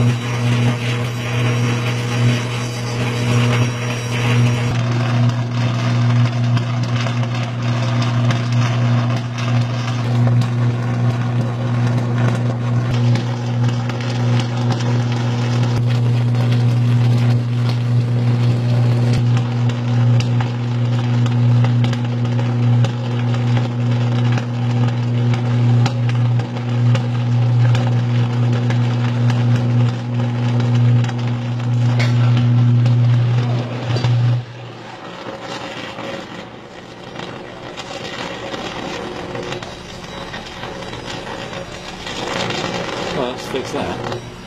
Well, let's fix that.